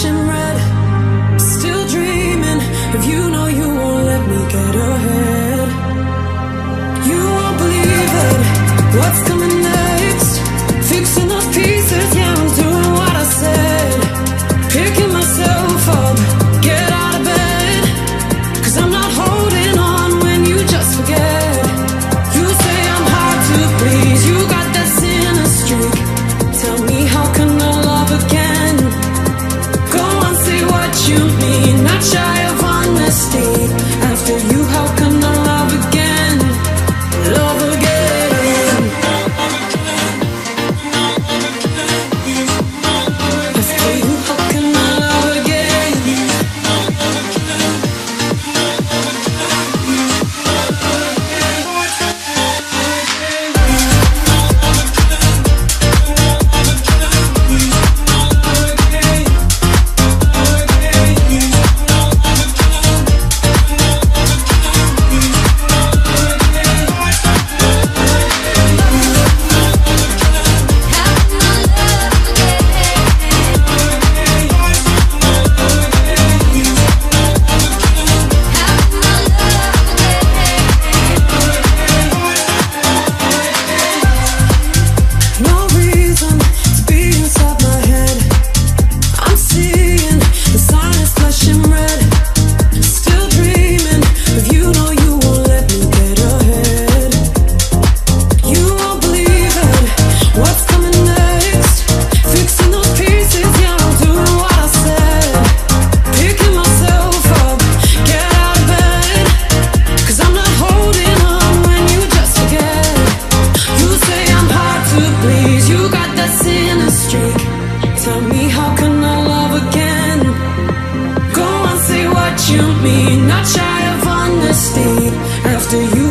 ocean runs You mean. Kill me, not shy of honesty. After you